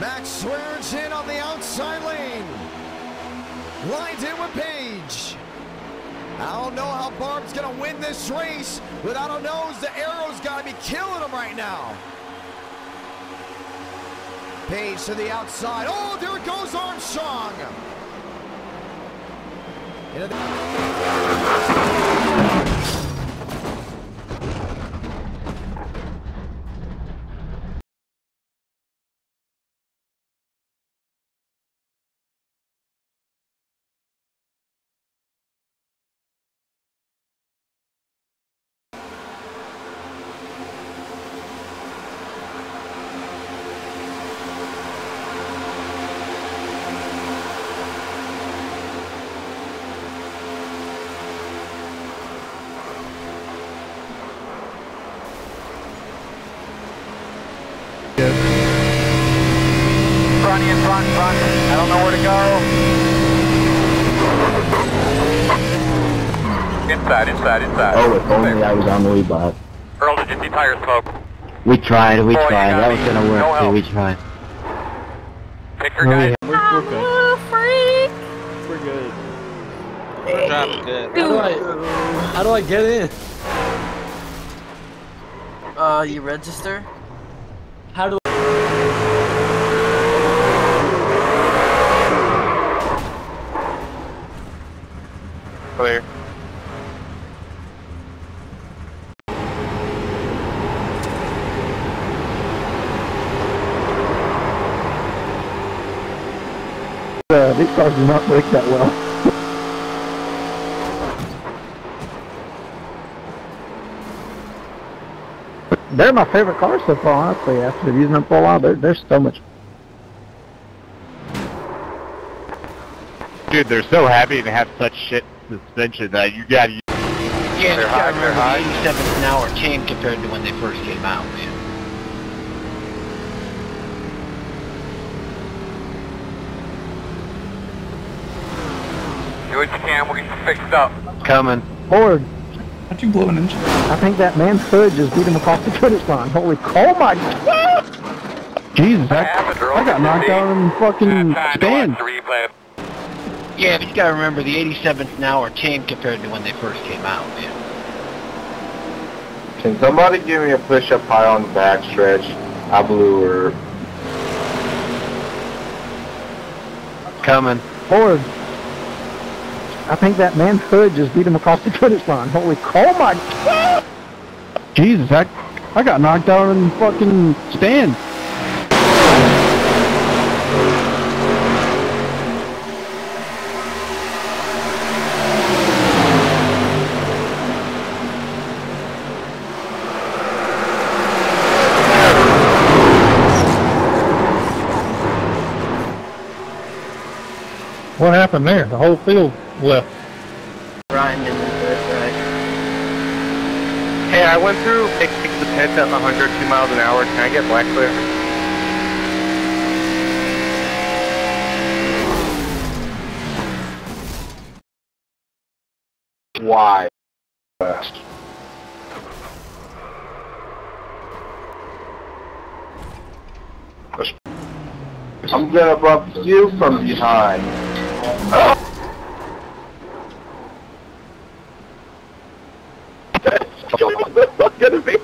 Max swears in on the outside lane. Lines in with Page. I don't know how Barb's going to win this race. Without a nose, the arrow's got to be killing him right now. Page to the outside. Oh, there it goes Armstrong. Front in front, front. I don't know where to go. Inside, inside, inside. Oh, if only I was on the Weebot. Earl, did you see tire smoke? We tried, we Boy, tried. got That was me. gonna No work too, we tried. Picture No, we guys. We're, we're good. freak! We're good. We're driving good. How do I, how do I get in? Uh, you register? Uh, these cars do not break that well. They're my favorite cars so far, honestly. After using them for a while, they're, they're so much. Dude, they're so happy to have such shit suspension that you gotta use. Yeah, They're you high, gotta they're high. the 87th an hour change compared to when they first came out, man. Do what you can, we'll get you fixed up. Coming. Ford, How'd you blow an engine? I think that man's hood just beat him across the finish line. Holy, oh my God! Jesus, I. I got knocked out in the fucking Time stand. watch the replay. Yeah, but you gotta remember the 87th an hour change compared to when they first came out, man. Can somebody give me a push-up high on the back stretch? I blew her. Coming. Ford, I think that man hood just beat him across the finish line. Holy, oh my God! Jesus, I, I got knocked out in the fucking stand. What happened there? The whole field left. Ryan third right. Hey, I went through Pick the pits at 102 miles an hour. Can I get black clear? Why? Fast. I'm gonna bump you from behind. That's not gonna be.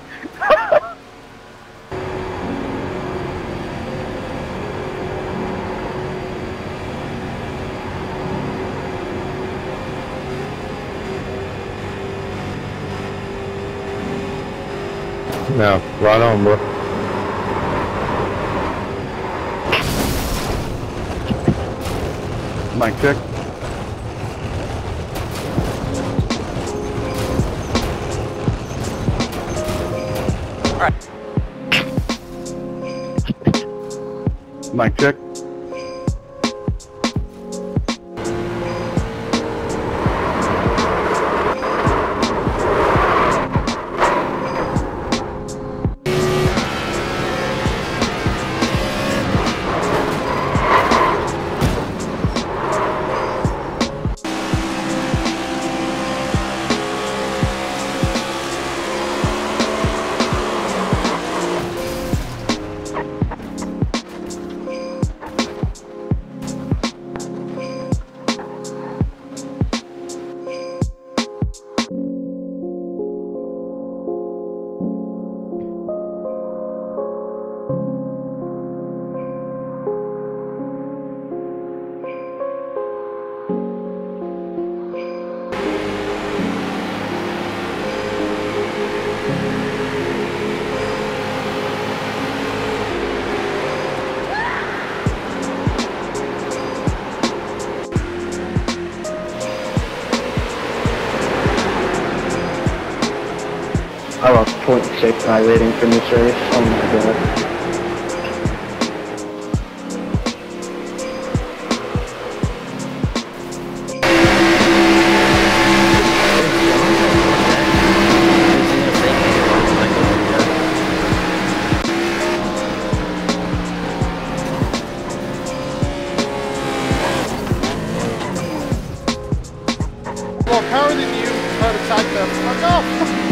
No, right on, bro. Mic check. All right. Mic check. 0.6 high rating from this race. Oh my god. Well, power than you. Try to attack them. Fuck off!